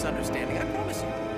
misunderstanding, I promise you.